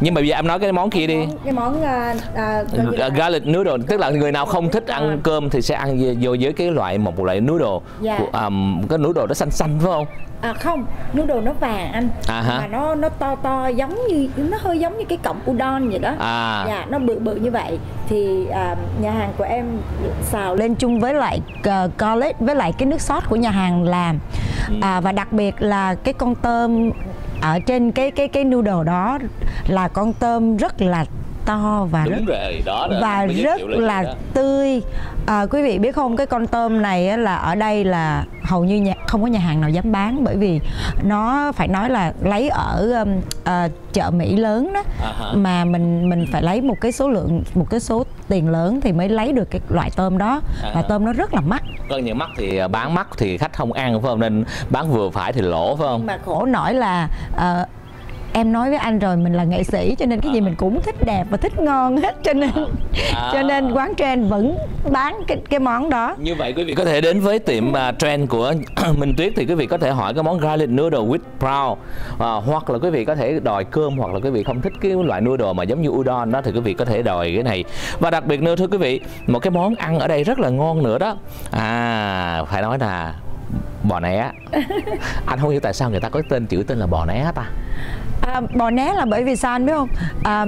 nhưng mà bây giờ em nói cái món kia đi cái món uh, uh, garlic noodle tức là người nào không thích ăn cơm thì sẽ ăn vô với cái loại một loại noodle Dạ. của, um, cái noodle nó xanh xanh phải không À không, noodle nó vàng anh À hả? Mà nó nó to to giống như Nó hơi giống như cái cọng udon vậy đó À. Dạ, nó bự bự như vậy Thì à, nhà hàng của em xào lên chung với lại uh, garlic Với lại cái nước sốt của nhà hàng làm Ừ. à, Và đặc biệt là cái con tôm ở trên cái cái cái noodle đó Là con tôm rất là to và rất rồi đó và rất là tươi. À, quý vị biết không cái con tôm này á, là ở đây là hầu như nhà, không có nhà hàng nào dám bán bởi vì nó phải nói là lấy ở um, à, chợ Mỹ lớn đó. Hả. mà mình mình phải lấy một cái số lượng một cái số tiền lớn thì mới lấy được cái loại tôm đó. À và tôm nó rất là mắc. Có những mắt thì bán mắc thì khách không ăn phải không? Nên bán vừa phải thì lỗ phải không? Mà khổ nổi là ờ, em nói với anh rồi mình là nghệ sĩ cho nên cái gì mình cũng thích đẹp và thích ngon hết cho nên À. cho nên quán trên vẫn bán cái cái món đó. Như vậy quý vị có thể đến với tiệm uh, trend của Minh Tuyết thì quý vị có thể hỏi cái món garlic noodle with brown. À, hoặc là quý vị có thể đòi cơm hoặc là quý vị không thích cái loại noodle mà giống như udon đó thì quý vị có thể đòi cái này. Và đặc biệt nữa thưa quý vị một cái món ăn ở đây rất là ngon nữa đó. À phải nói là bò né. Anh không hiểu tại sao người ta có tên chữ tên là bò né ta À, bò né là bởi vì sao anh biết không? À,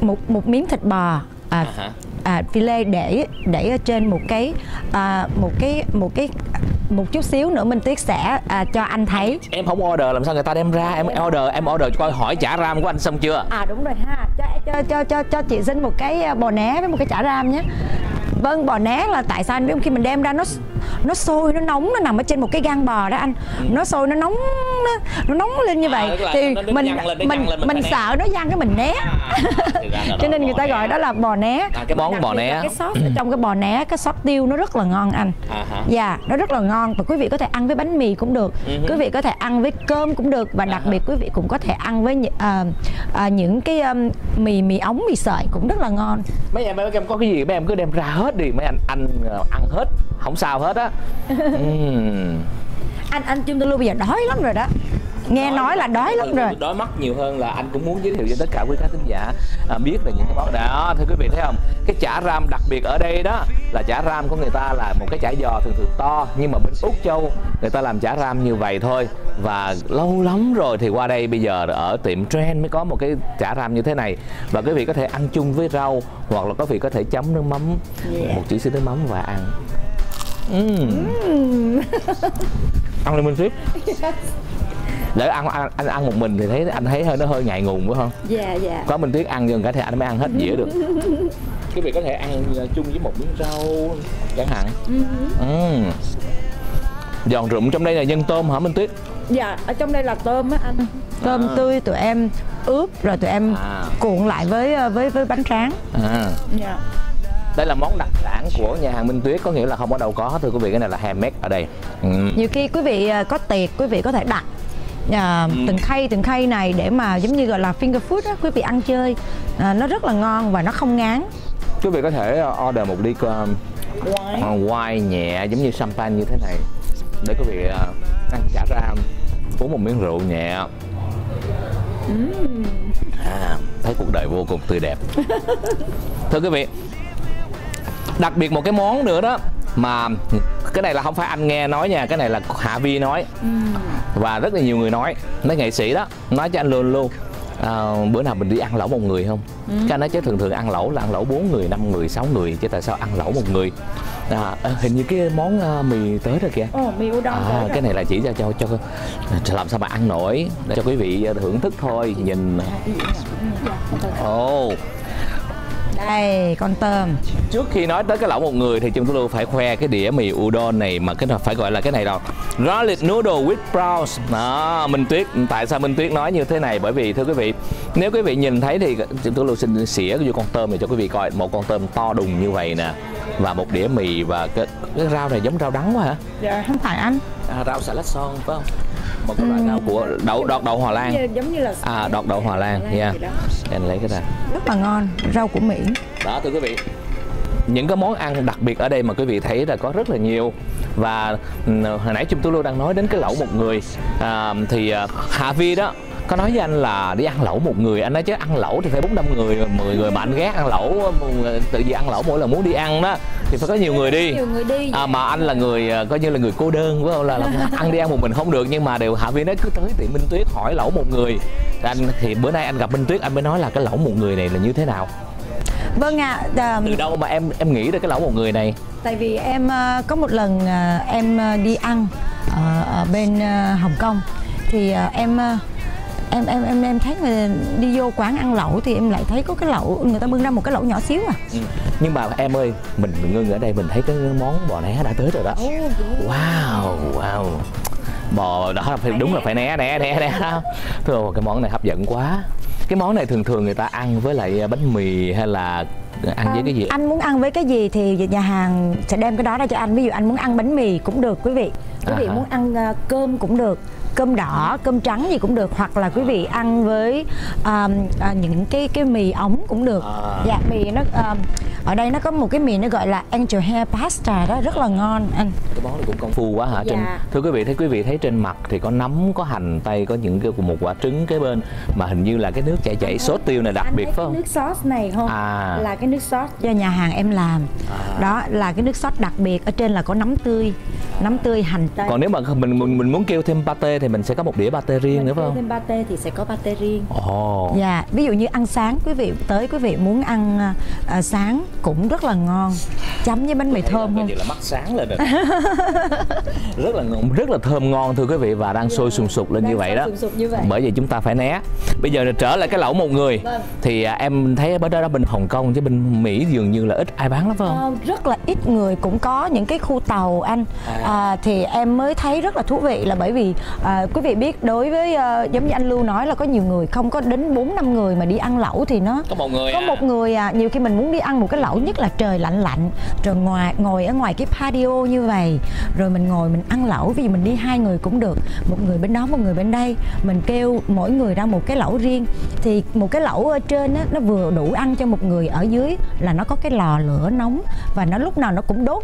một một miếng thịt bò à, à, filet để để ở trên một cái à, một cái một cái một chút xíu nữa Minh Tuyết sẽ à, cho anh thấy. em không order làm sao người ta đem ra em order em order cho coi hỏi chả ram của anh xong chưa À đúng rồi ha. Cho cho cho cho, cho chị xin một cái à, bò né với một cái chả ram nhé. Vâng, bò né là tại sao anh biết không? Khi mình đem ra nó nó sôi nó nóng nó nằm ở trên một cái gan bò đó anh. Nó sôi nó nóng nó, nó nóng lên như À, vậy. là thì mình lên, mình lên, mình mình né. sợ nó văng cái mình né. Thì ra là cho nên người ta né. gọi đó là bò né. À, cái món bò né. cái sốt ở trong cái bò né cái sốt tiêu nó rất là ngon anh. À dạ nó rất là ngon và quý vị có thể ăn với bánh mì cũng được. Ừ quý vị có thể ăn với cơm cũng được và đặc biệt quý vị cũng có thể ăn với những- à, à, những cái um, mì mì ống mì sợi cũng rất là ngon. Mấy em mấy em có cái gì mấy em cứ đem ra hết đi mấy anh anh ờ, ăn hết không sao hết á Ừm. anh anh Trương Tư Lưu bây giờ đói lắm rồi đó nghe nói là đói lắm rồi. Đói mắt nhiều hơn là anh cũng muốn giới thiệu cho tất cả quý khán thính giả à, biết là những cái món đó. Thưa quý vị thấy không? Cái chả ram đặc biệt ở đây đó là chả ram của người ta là một cái chả giò thường thường to nhưng mà bên úc châu người ta làm chả ram như vậy thôi. Và lâu lắm rồi thì qua đây bây giờ ở tiệm trend mới có một cái chả ram như thế này. Và quý vị có thể ăn chung với rau hoặc là quý vị có thể chấm nước mắm. Một chút xíu nước mắm và ăn. Ừm. ăn lên bên tiếp để ăn, ăn anh ăn một mình thì thấy anh thấy hơi nó hơi ngại ngùng phải không dạ dạ có minh tuyết ăn cho cả thì anh mới ăn hết dĩa được quý vị có thể ăn uh, chung với một miếng rau chẳng hạn Ừm. giòn rụm trong đây là nhân tôm hả minh tuyết dạ ở trong đây là tôm á anh tôm À. tươi tụi em ướp rồi tụi em À. cuộn lại với ờ, với với bánh tráng à. dạ đây là món đặc sản của nhà hàng minh tuyết có nghĩa là không ở đâu có thưa quý vị cái này là handmade ở đây Ừm. nhiều khi quý vị ờ, có tiệc quý vị có thể đặt à, từng khay từng khay này để mà giống như gọi là finger food á quý vị ăn chơi. À, nó rất là ngon và nó không ngán. Quý vị có thể uh, order một ly uh, wine. nhẹ giống như champagne như thế này. Để quý vị uh, ăn chả ram uống một miếng rượu nhẹ. À, thấy cuộc đời vô cùng tươi đẹp. Thưa quý vị đặc biệt một cái món nữa đó mà cái này là không phải anh nghe nói nha cái này là hạ vi nói. Và rất là nhiều người nói nói nghệ sĩ đó nói cho anh luôn luôn à, bữa nào mình đi ăn lẩu một người không? Cái anh nói chứ thường thường ăn lẩu là ăn lẩu bốn người năm người sáu người chứ tại sao ăn lẩu một người? À, à, hình như cái món à, mì tới rồi kìa. Ồ mì udon à, cái này là chỉ cho cho cho làm sao mà ăn nổi để cho quý vị thưởng thức thôi nhìn. Ồ đây con tôm. Trước khi nói tới cái lẩu một người thì chúng tôi phải khoe cái đĩa mì udon này mà cái phải gọi là cái này đâu garlic noodle with prawns. Đó minh tuyết tại sao minh tuyết nói như thế này? Bởi vì thưa quý vị nếu quý vị nhìn thấy thì chúng tôi xin xỉa vô con tôm này cho quý vị coi. Một con tôm to đùng như vậy nè và một đĩa mì và cái, cái rau này giống rau đắng quá hả? Dạ không phải anh à, rau xà lách son phải không? Một cái loại rau của đậu đọt đậu Hòa Lan. Giống như là à đọt đậu Hòa Lan nha đó. anh lấy cái ra. Rất là ngon rau của mỹ. Đó thưa quý vị. Những cái món ăn đặc biệt ở đây mà quý vị thấy là có rất là nhiều. Và ừ, hồi nãy chúng tôi luôn đang nói đến cái lẩu một người. À, thì à, Hạ Vi đó có nói với anh là đi ăn lẩu một người. Anh nói chứ ăn lẩu thì phải bốn năm người mười người mà anh ghét ăn lẩu tự vì ăn lẩu mỗi lần muốn đi ăn đó thì phải có nhiều người đi. Nhiều người đi. À, mà anh là người à, coi như là người cô đơn phải không? Là, là ăn đi ăn một mình không được nhưng mà đều hạ viên nói cứ tới tiệm minh tuyết hỏi lẩu một người. Thì anh thì bữa nay anh gặp minh tuyết anh mới nói là cái lẩu một người này là như thế nào? Vâng ạ à, từ đâu mà em em nghĩ ra cái lẩu một người này? Tại vì em ờ, có một lần ờ, em ờ, đi ăn ở, bên Hồng Kông. Thì em em em em em thấy người đi vô quán ăn lẩu thì em lại thấy có cái lẩu người ta bưng ra một cái lẩu nhỏ xíu à. Ừ. nhưng mà em ơi mình ngưng ở đây mình thấy cái món bò né đã tới rồi đó. Wow wow. Bò đó là phải đúng là phải né né né né. Thôi cái món này hấp dẫn quá cái món này thường thường người ta ăn với lại bánh mì hay là ăn với cái gì? Anh muốn ăn với cái gì thì nhà hàng sẽ đem cái đó ra cho anh. Ví dụ anh muốn ăn bánh mì cũng được quý vị. Quý vị À muốn ăn ờ, cơm cũng được cơm đỏ cơm trắng gì cũng được hoặc là quý vị ăn với um, à, những cái cái mì ống cũng được. À. dạ mì nó um, ở đây nó có một cái mì nó gọi là angel hair pasta đó rất là ngon anh. Cái món này cũng công phu quá hả trên Dạ. thưa quý vị thấy quý vị thấy trên mặt thì có nấm có hành tây có những cái một quả trứng kế bên mà hình như là cái nước chảy chảy sốt tiêu này đặc biệt phải không? nước sauce này không? À. là cái nước sauce do nhà hàng em làm. À. đó là cái nước sauce đặc biệt ở trên là có nấm tươi nấm tươi hành tây. Còn nếu mà mình mình, mình muốn kêu thêm pate thì mình sẽ có một đĩa pate riêng nữa phải không? thêm pate thì sẽ có pate riêng. Ồ. Dạ, ví dụ như ăn sáng quý vị tới quý vị muốn ăn à, sáng cũng rất là ngon. Chấm với bánh mì thơm không? Vậy là mắt sáng lên rồi rất là ngon rất là thơm ngon thưa quý vị và đang sôi sùng sục lên Đang như vậy đó sùng sục như vậy. bởi vì chúng ta phải né bây giờ trở lại cái lẩu một người Vâng. thì à, em thấy ở đó đó bên Hồng Kông chứ bên Mỹ dường như là ít ai bán lắm phải không Ờ, rất là ít người cũng có những cái khu tàu anh à, thì em mới thấy rất là thú vị là bởi vì à, quý vị biết đối với à, giống như anh Lưu nói là có nhiều người không có đến 4 năm người mà đi ăn lẩu thì nó có một người có à. một người à nhiều khi mình muốn đi ăn một cái lẩu, nhất là trời lạnh lạnh. Rồi ngoài, ngồi ở ngoài cái patio như vậy, rồi mình ngồi mình ăn lẩu vì mình đi hai người cũng được. Một người bên đó, một người bên đây. Mình kêu mỗi người ra một cái lẩu riêng. Thì một cái lẩu ở trên á, nó vừa đủ ăn cho một người ở dưới, là nó có cái lò lửa nóng. Và nó lúc nào nó cũng đốt,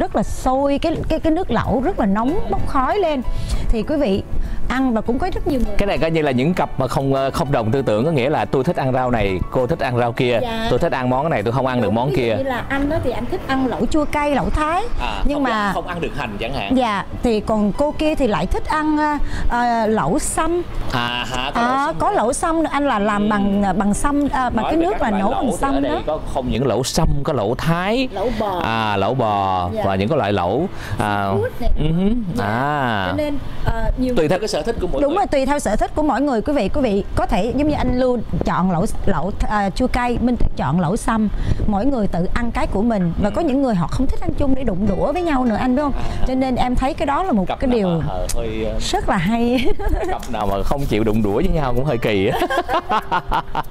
rất là sôi cái cái cái nước lẩu rất là nóng, bốc khói lên. Thì quý vị ăn và cũng có rất nhiều người. Cái này coi như là những cặp mà không ờ, không đồng tư tưởng có nghĩa là tôi thích ăn rau này cô thích ăn rau kia. Dạ. tôi thích ăn món này tôi không ăn được món kia. như là anh đó thì anh thích ăn lẩu chua cay lẩu thái. À, nhưng mà không ăn được hành chẳng hạn. Dạ thì còn cô kia thì lại thích ăn à, à, lẩu xăm. À hả có à, lẩu xăm. có lẩu xăm nữa anh là làm bằng à, bằng xăm à, bằng Nói cái nước là nấu bằng xăm đây đó. có không những lẩu xăm có lẩu thái. Lẩu bò. À lẩu bò Dạ. và những cái loại lẩu à, này. ừ hứ, Dạ. à. Cho nên à, nhiều tùy theo cái sở thích của mỗi đúng người. rồi tùy theo sở thích của mỗi người. Quý vị quý vị có thể giống như anh lưu chọn lẩu lẩu à, chua cay minh tuyết chọn lẩu xăm. Mỗi người tự ăn cái của mình. Và có những người họ không thích ăn chung để đụng đũa với nhau nữa anh biết không? Cho nên em thấy cái đó là một cặp cái điều hơi ờ, rất là hay. cặp nào mà không chịu đụng đũa với nhau cũng hơi kỳ á.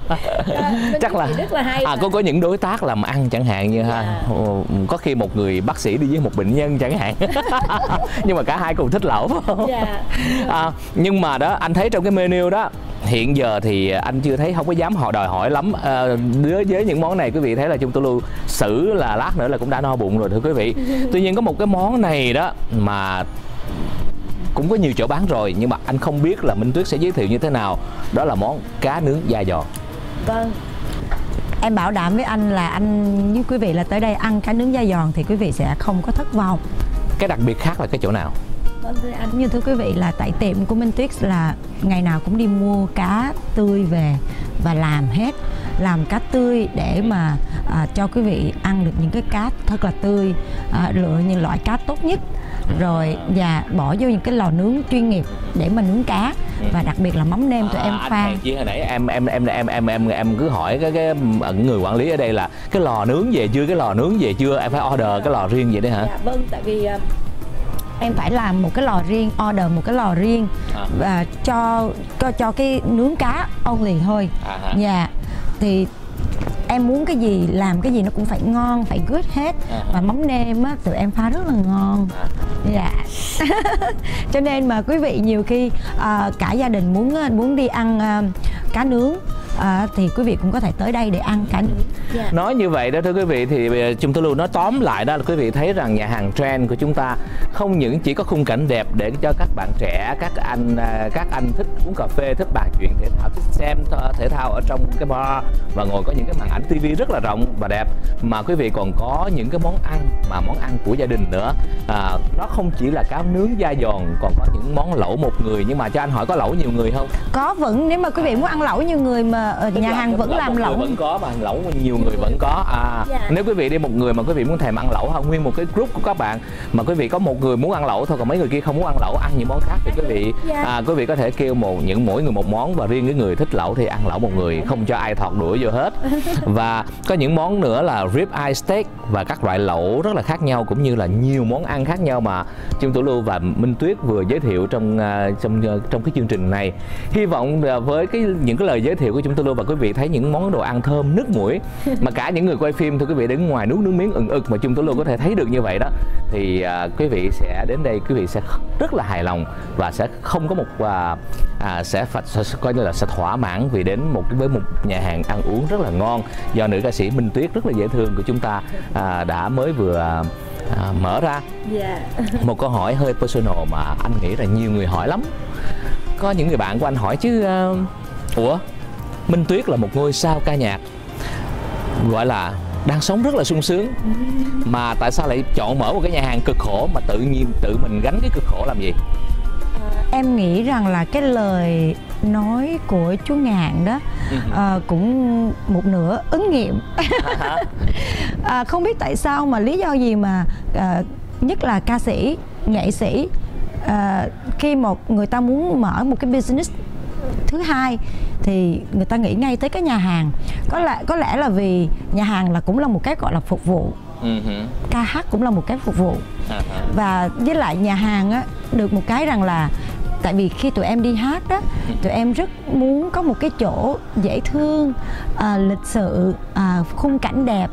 Chắc là rất là hay à có có những đối tác làm ăn chẳng hạn như ha Dạ. Có khi một người bác sĩ đi với một bệnh nhân chẳng hạn. Nhưng mà cả hai cùng thích lẩu phải không? Dạ. à, nhưng mà đó anh thấy trong cái menu đó hiện giờ thì anh chưa thấy không có dám họ đòi hỏi lắm. À, đối với những món này quý vị thấy là chung tôi lưu xử là lát nữa là cũng đã no bụng rồi thưa quý vị. Tuy nhiên có một cái món này đó mà cũng có nhiều chỗ bán rồi nhưng mà anh không biết là Minh Tuyết sẽ giới thiệu như thế nào. Đó là món cá nướng da giò. Vâng. Em bảo đảm với anh là anh với quý vị là tới đây ăn cá nướng da giòn thì quý vị sẽ không có thất vọng. cái đặc biệt khác là cái chỗ nào Vâng thưa anh. Như thưa quý vị là tại tiệm của Minh Tuyết là ngày nào cũng đi mua cá tươi về và làm hết làm cá tươi để mà à, cho quý vị ăn được những cái cá thật là tươi à, lựa những loại cá tốt nhất rồi và bỏ vô những cái lò nướng chuyên nghiệp để mà nướng cá và đặc biệt là mắm nêm tụi em À, anh pha chi hồi nãy em em em em em em em cứ hỏi cái cái người quản lý ở đây là cái lò nướng về chưa cái lò nướng về chưa em phải order cái lò riêng vậy đấy hả Dạ vâng, tại vì à, em phải làm một cái lò riêng, order một cái lò riêng À. và cho cho cho cái nướng cá only thôi. À. Dạ. Thì em muốn cái gì làm cái gì nó cũng phải ngon, phải good hết. À. Và mắm nêm á tụi em pha rất là ngon. À. Dạ. cho nên mà quý vị nhiều khi à, cả gia đình muốn muốn đi ăn à, cá nướng à, thì quý vị cũng có thể tới đây để ăn cả yeah. nói như vậy đó thưa quý vị thì chúng tôi luôn nói tóm lại đó là quý vị thấy rằng nhà hàng trend của chúng ta không những chỉ có khung cảnh đẹp để cho các bạn trẻ các anh à, các anh thích uống cà phê thích bàn chuyện thể thao thích xem thể thao ở trong cái bar và ngồi có những cái màn ảnh tivi rất là rộng và đẹp. Mà quý vị còn có những cái món ăn mà món ăn của gia đình nữa. À, nó không chỉ là cá nướng da giòn còn có những món lẩu một người. Nhưng mà cho anh hỏi có lẩu nhiều người không? Có vẫn nếu mà quý vị muốn ăn lẩu nhiều người mà ở nhà hàng vẫn làm lẩu vẫn có mà lẩu nhiều người vẫn có à dạ. nếu quý vị đi một người mà quý vị muốn thèm ăn lẩu không nguyên một cái group của các bạn mà quý vị có một người muốn ăn lẩu thôi còn mấy người kia không muốn ăn lẩu ăn những món khác thì quý vị dạ. à, quý vị có thể kêu một những mỗi người một món và riêng cái người thích lẩu thì ăn lẩu một người không cho ai thọt đuổi vô hết và có những món nữa là rib eye steak và các loại lẩu rất là khác nhau cũng như là nhiều món ăn khác nhau mà Trương Tử Lưu và Minh Tuyết vừa giới thiệu trong uh, trong uh, trong cái chương trình này. Hy vọng với cái những cái lời giới thiệu của chúng tôi Lưu và quý vị thấy những món đồ ăn thơm nước mũi mà cả những người quay phim thưa quý vị đứng ngoài nuốt nước miếng ừng ực mà chúng tôi Lưu có thể thấy được như vậy đó thì uh, quý vị sẽ đến đây quý vị sẽ rất là hài lòng và sẽ không có một uh, à, sẽ, phải, sẽ coi như là sẽ thỏa mãn vì đến một với một nhà hàng ăn uống rất là ngon do nữ ca sĩ Minh Tuyết rất là dễ thương của chúng ta à, đã mới vừa à, mở ra yeah. Dạ. một câu hỏi hơi personal mà anh nghĩ là nhiều người hỏi lắm có những người bạn của anh hỏi chứ uh, ủa Minh Tuyết là một ngôi sao ca nhạc gọi là đang sống rất là sung sướng. Mà tại sao lại chọn mở một cái nhà hàng cực khổ mà tự nhiên tự mình gánh cái cực khổ làm gì? Em nghĩ rằng là cái lời nói của chú ngạn đó uh, cũng một nửa ứng nghiệm. À, không biết tại sao mà lý do gì mà uh, nhất là ca sĩ nghệ sĩ uh, khi một người ta muốn mở một cái business thứ hai thì người ta nghĩ ngay tới cái nhà hàng có lẽ có lẽ là vì nhà hàng là cũng là một cái gọi là phục vụ uh-huh. ca hát cũng là một cái phục vụ uh-huh. và với lại nhà hàng á được một cái rằng là tại vì khi tụi em đi hát đó tụi em rất muốn có một cái chỗ dễ thương à, lịch sự à, khung cảnh đẹp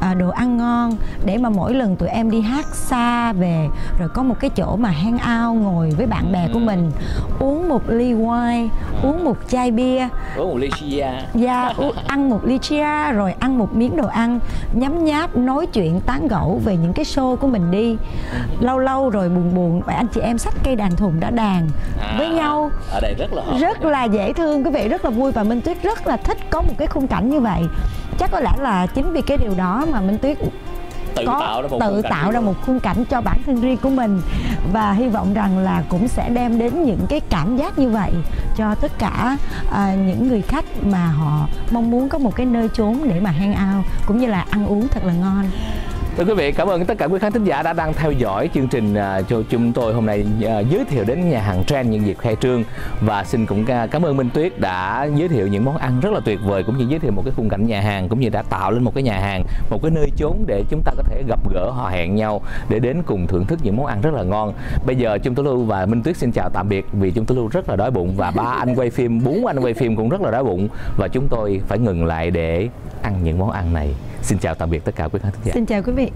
à, đồ ăn ngon để mà mỗi lần tụi em đi hát xa về rồi có một cái chỗ mà hang out ngồi với bạn bè của mình uống một ly wine uống một chai bia. Uống một ly chia. Dạ ăn một ly chia rồi ăn một miếng đồ ăn nhấm nháp nói chuyện tán gẫu về những cái show của mình đi. Lâu lâu rồi buồn buồn vậy anh chị em xách cây đàn thùng đã đàn à, với nhau. ở đây rất là hợp rất là dễ thương quý vị rất là vui và minh tuyết rất là thích có một cái khung cảnh như vậy. Chắc có lẽ là chính vì cái điều đó mà minh tuyết tự có tạo ra một tự tạo ra một khung cảnh cho bản thân riêng của mình. Và hy vọng rằng là cũng sẽ đem đến những cái cảm giác như vậy cho tất cả à, những người khách mà họ mong muốn có một cái nơi trốn để mà hang out cũng như là ăn uống thật là ngon Thưa quý vị, cảm ơn tất cả quý khán thính giả đã đang theo dõi chương trình à, cho chúng tôi hôm nay à, giới thiệu đến nhà hàng Trend những dịp khai trương và xin cũng à, cảm ơn Minh Tuyết đã giới thiệu những món ăn rất là tuyệt vời cũng như giới thiệu một cái khung cảnh nhà hàng cũng như đã tạo lên một cái nhà hàng, một cái nơi chốn để chúng ta có thể gặp gỡ họ hẹn nhau để đến cùng thưởng thức những món ăn rất là ngon. Bây giờ chúng tôi Lưu và Minh Tuyết xin chào tạm biệt vì chúng tôi Lưu rất là đói bụng và ba anh quay phim, bốn anh quay phim cũng rất là đói bụng và chúng tôi phải ngừng lại để ăn những món ăn này. Xin chào tạm biệt tất cả quý khán thính giả. Xin chào quý vị.